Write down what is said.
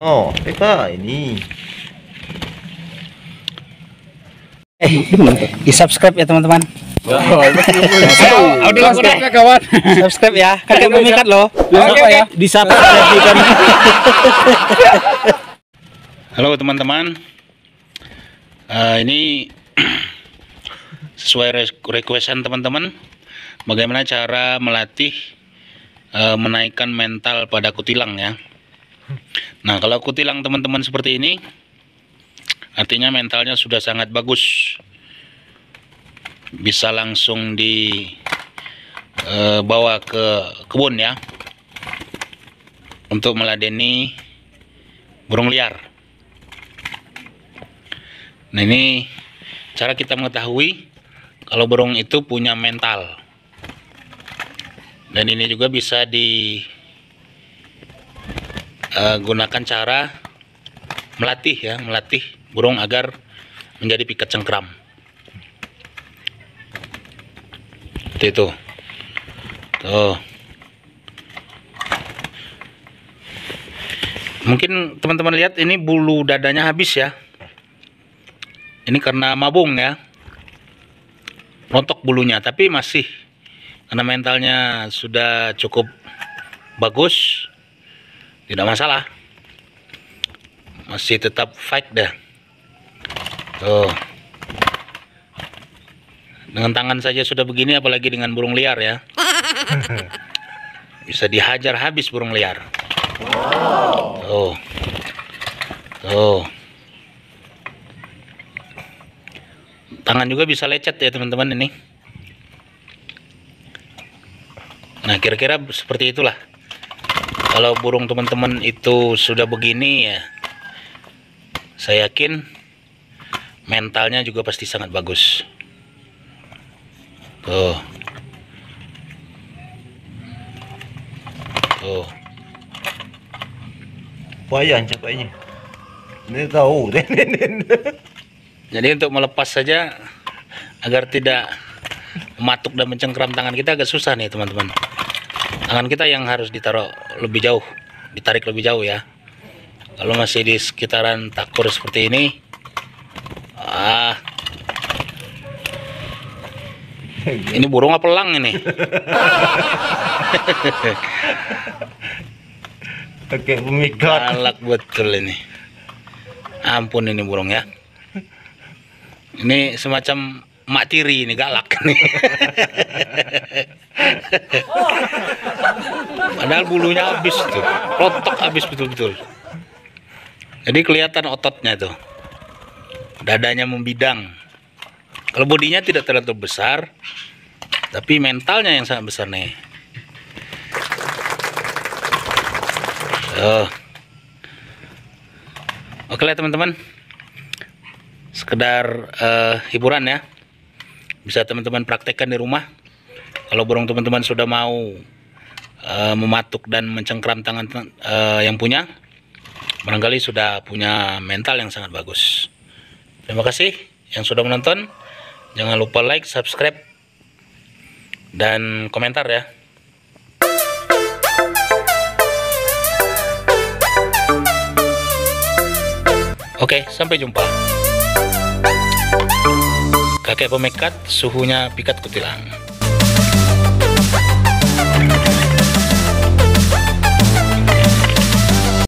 Oh, Eka ini. Eh, di subscribe ya teman-teman. Audio langsung ya kawan. subscribe ya. Kakek pemikat loh. Oke, oke. Di subscribe. Halo teman-teman. Eh, ini sesuai re- requestan teman-teman. Bagaimana cara melatih eh, menaikkan mental pada kutilang ya. Nah, kalau kutilang teman-teman seperti ini artinya mentalnya sudah sangat bagus. Bisa langsung dibawa ke kebun ya. Untuk meladeni burung liar. Nah ini cara kita mengetahui kalau burung itu punya mental. Dan ini juga bisa digunakan cara melatih ya, melatih burung agar menjadi pikat cengkram. Seperti itu. Tuh. Mungkin teman-teman lihat ini bulu dadanya habis ya. Ini karena mabung ya. Rontok bulunya, tapi masih karena mentalnya sudah cukup bagus. Tidak masalah. Masih tetap fight dah. Tuh. Dengan tangan saja sudah begini apalagi dengan burung liar ya. Bisa dihajar habis burung liar. Tuh. Tuh. tangan juga bisa lecet ya teman-teman ini nah kira-kira seperti itulah kalau burung teman-teman itu sudah begini ya saya yakin mentalnya juga pasti sangat bagus tuh tuh Payah capeknya. Ini tahu. Jadi untuk melepas saja agar tidak mematuk dan mencengkram tangan kita agak susah nih teman-teman. Tangan kita yang harus ditaruh lebih jauh, ditarik lebih jauh ya. Kalau masih di sekitaran takur seperti ini, ah, ini burung apa elang ini? Oke, pemikat. Galak betul ini. Ampun ini burung ya. Ini semacam mak tiri ini galak nih. Padahal bulunya habis tuh. Rontok habis betul-betul. Jadi kelihatan ototnya tuh. Dadanya membidang. Kalau bodinya tidak terlalu besar, tapi mentalnya yang sangat besar nih. Tuh. Oke lah teman-teman. Sekedar eh, hiburan ya. Bisa teman-teman praktekkan di rumah. Kalau burung teman-teman sudah mau eh, mematuk dan mencengkram tangan eh, yang punya, barangkali sudah punya mental yang sangat bagus. Terima kasih yang sudah menonton. Jangan lupa like, subscribe, dan komentar ya. Oke, sampai jumpa. Kakek pemekat, suhunya pikat kutilang.